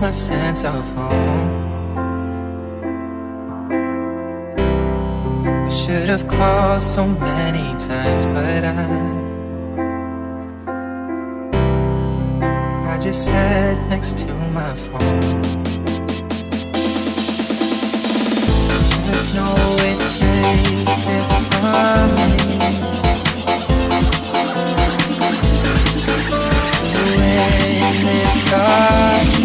my sense of home. I should have called so many times, but I. I just sat next to my phone. Just know it takes it from me. this end